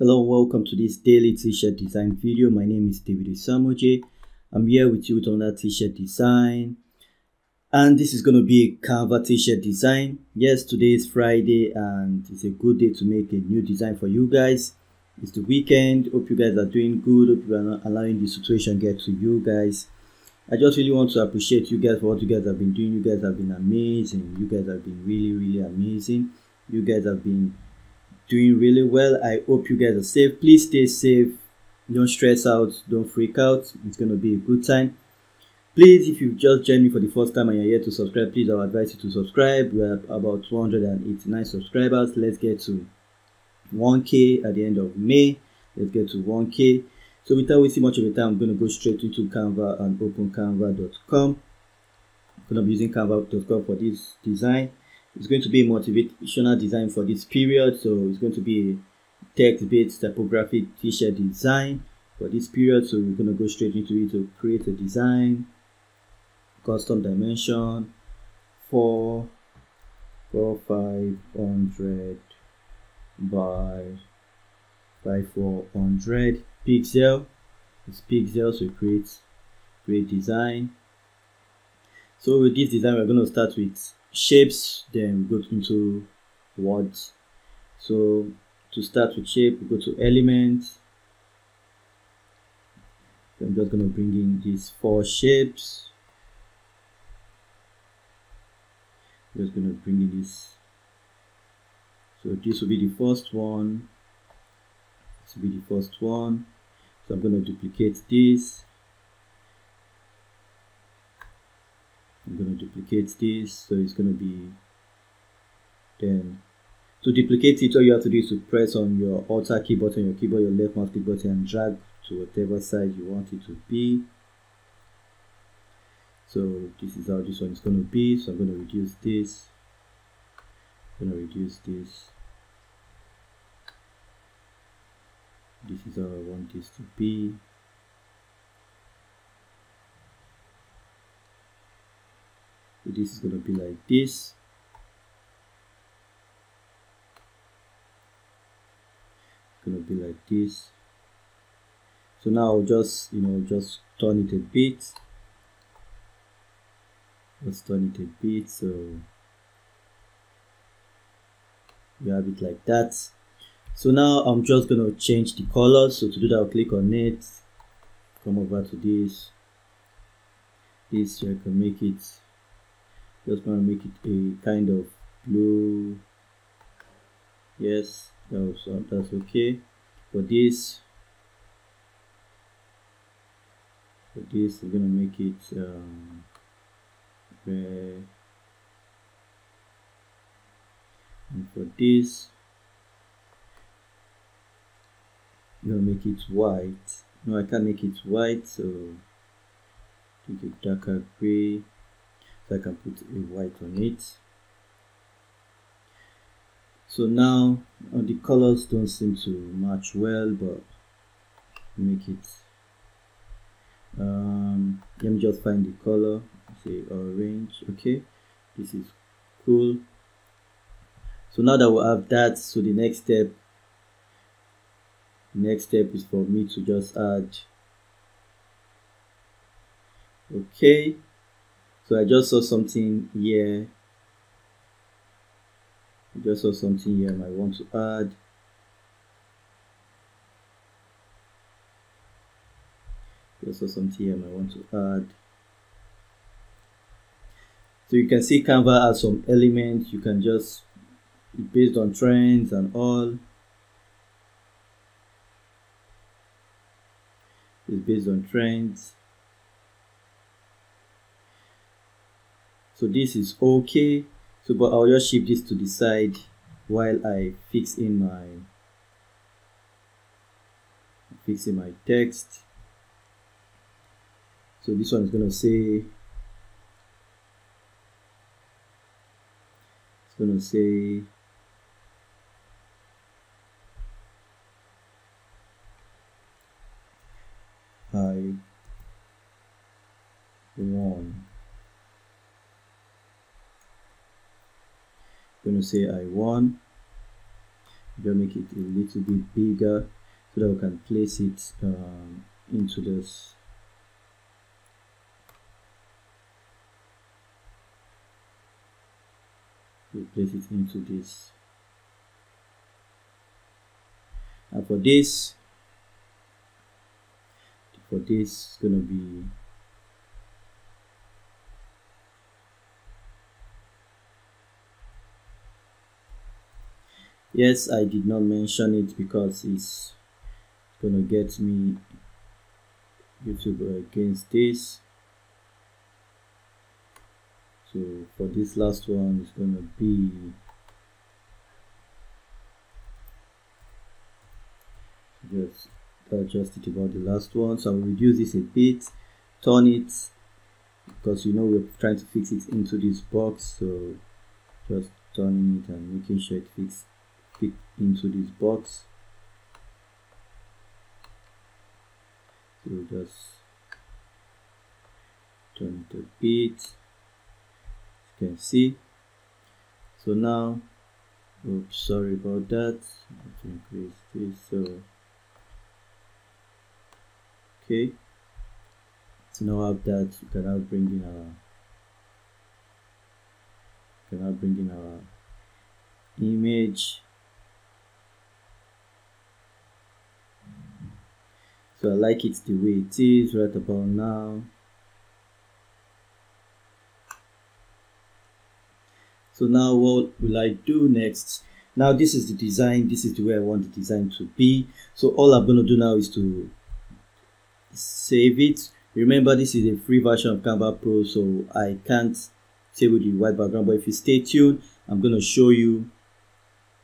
Hello and welcome to this daily t-shirt design video. My name is David Isamoje. I'm here with you with another t-shirt design. And this is going to be a Canva t-shirt design. Yes, today is Friday and it's a good day to make a new design for you guys. It's the weekend. Hope you guys are doing good. Hope you are not allowing the situation get to you guys. I just really want to appreciate you guys for what you guys have been doing. You guys have been amazing. You guys have been really, really amazing. You guys have been doing really well. I hope you guys are safe. Please stay safe. Don't stress out. Don't freak out. It's going to be a good time. Please, if you've just joined me for the first time and you're here to subscribe, please, I would advise you to subscribe. We are about 289 subscribers. Let's get to 1k at the end of May. Let's get to 1k. So without wasting much of your time, I'm going to go straight into Canva and open canva.com. I'm going to be using canva.com for this design. It's going to be motivational design for this period. So it's going to be text-based typographic t-shirt design for this period. So we're going to go straight into it to create a design, custom dimension, four, four, five hundred by by 400 pixel. It's pixel, so create create design. So with this design, we're going to start with shapes then we go into words. So to start with shape we go to elements. I'm just going to bring in these four shapes. I'm just going to bring in this. So this will be the first one. This will be the first one. So i'm going to duplicate this I'm going to duplicate this so it's going to be then to duplicate it all you have to do is to press on your alter key button your keyboard your left mouse button and drag to whatever size you want it to be. So this is how this one is going to be. So I'm going to reduce this. I'm going to reduce this. This is how I want this to be so this is going to be like this. Going to be like this. So now just you know just turn it a bit. Let's turn it a bit so you have it like that. So now I'm just gonna change the color. So to do that I'll click on it. Come over to this. This so I can make it just gonna make it a kind of blue. Yes that's, that's okay. For this for this we're gonna make it um, red. And for this I'm gonna make it white. No I can't make it white so take a darker gray so I can put a white on it. So now uh, the colors don't seem to match well but make it um, let me just find the color. Say orange okay. This is cool. So now that we have that so the next step next step is for me to just add okay so I just saw something here. I just saw something here I want to add. Just saw something here I want to add. So you can see Canva has some elements. You can just based on trends and all it's based on trends so this is okay. So but I'll just shift this to the side while I fix in my fixing my text. So this one is gonna say it's gonna say I won going to say I won. Just make it a little bit bigger so that we can place it um, into this. We place it into this. And for this for this it's gonna be yes I did not mention it because it's gonna get me YouTube against this. So for this last one it's gonna be just adjust it about the last one. So I'll reduce this a bit turn it because you know we're trying to fix it into this box. So just turning it and making sure it fits fit into this box. So just turn it a bit. You can see. So now oops sorry about that. Let me increase this so okay. So now have that. We can now bring in our can now bring in our image so I like it the way it is right about now. So now what will I do next? Now this is the design. This is the way I want the design to be. So all I'm to do now is to save it. Remember this is a free version of Canva Pro so I can't save with the white background but if you stay tuned I'm to show you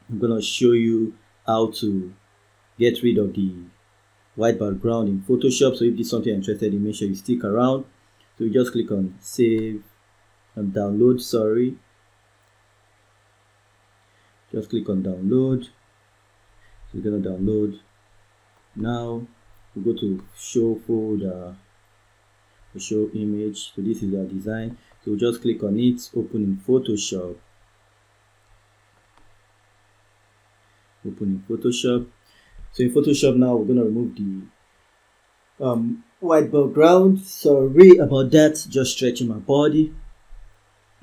I'm to show you how to get rid of the white background in Photoshop. So if this is something you're interested in, make sure you stick around. So you just click on save and download, sorry. Just click on download. So you're gonna download. Now we go to show folder, show image. So this is our design. So we just click on it, open in Photoshop. Open in Photoshop so in Photoshop now, we're going to remove the um, white background. Sorry about that, just stretching my body.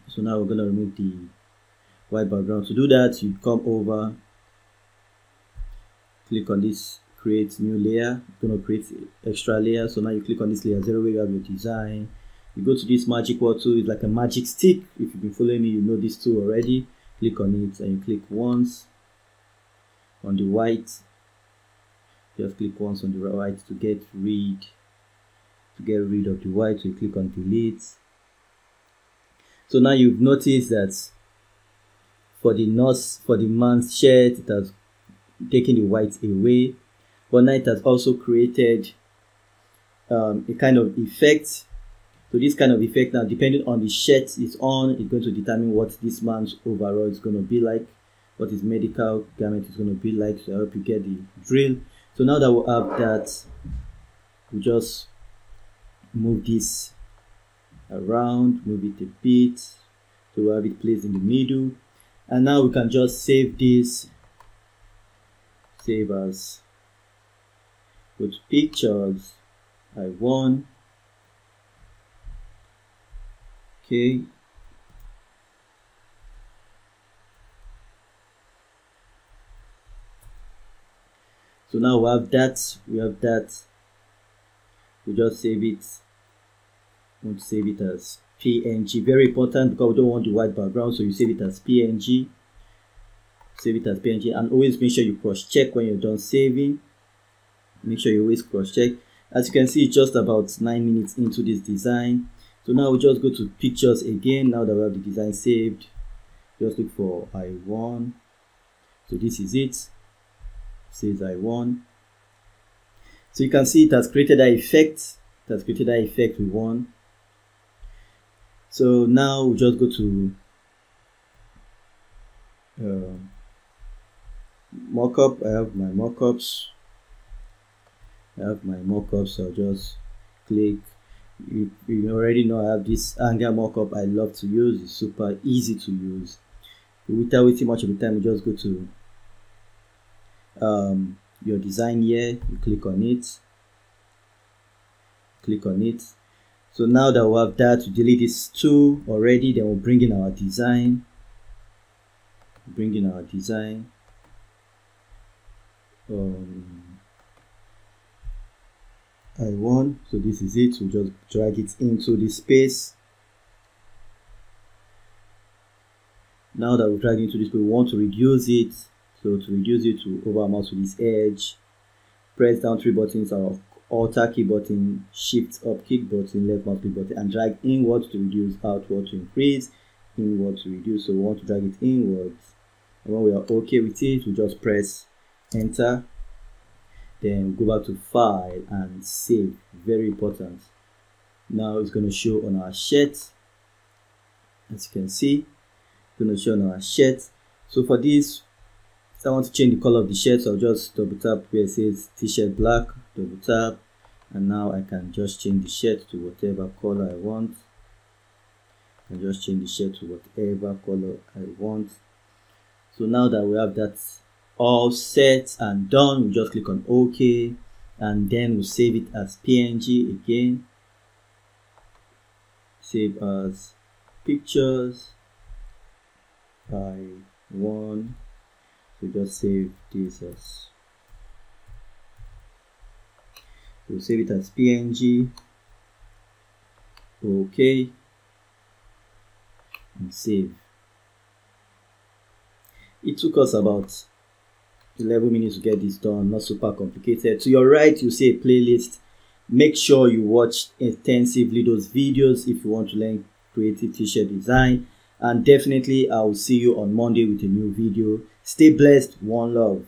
So now we're going to remove the white background. To do that, you come over, click on this create new layer. You're going to create extra layer. So now you click on this layer zero where you have your design. You go to this magic wand tool, it's like a magic stick. If you've been following me, you know this tool already. Click on it and you click once on the white just click once on the right to get rid to get rid of the white so you click on delete. So now you've noticed that for the nurse for the man's shirt it has taken the white away but now it has also created um, a kind of effect. So this kind of effect now depending on the shirt is on it's going to determine what this man's overall is going to be like what his medical garment is going to be like so i hope you get the drill so now that we have that we just move this around move it a bit so we have it placed in the middle. And now we can just save this save as with pictures I want. Okay so now we have that we have that. We just save it. We want to save it as png very important because we don't want the white background so you save it as png save it as png and always make sure you cross check when you're done saving. Make sure you always cross check as you can see it's just about nine minutes into this design. So now we just go to pictures again now that we have the design saved. Just look for i1 so this is it says I won. So you can see it has created that effect. It has created that effect we won. So now we just go to uh, mockup. I have my mockups. I have my mockups. So I'll just click. You, you already know I have this anger mockup I love to use. It's super easy to use. Without wasting much of the time, we just go to um, your design here you click on it. Click on it. So now that we have that we delete this two already then we'll bring in our design. Bring in our design. Um, I1 so this is it. We we'll just drag it into the space. Now that we've dragged into this we want to reduce it so to reduce it to over mouse to this edge press down three buttons or alter key button shift up kick button left mouse click button and drag inward to reduce outward to increase inward to reduce. So we want to drag it inwards. And when we are okay with it we just press enter then go back to file and save. Very important. Now it's going to show on our shirt. As you can see it's going to show on our shirt. So for this so I want to change the color of the shirt so I'll just double tap where it says t-shirt black double tap and now I can just change the shirt to whatever color I want. I can just change the shirt to whatever color I want. So now that we have that all set and done we just click on ok and then we'll save it as png again. Save as pictures by one so just save this as we'll save it as png okay. And save. It took us about 11 minutes to get this done. Not super complicated. To your right you see a playlist. Make sure you watch intensively those videos if you want to learn creative t-shirt design and definitely I'll see you on Monday with a new video. Stay blessed. One love.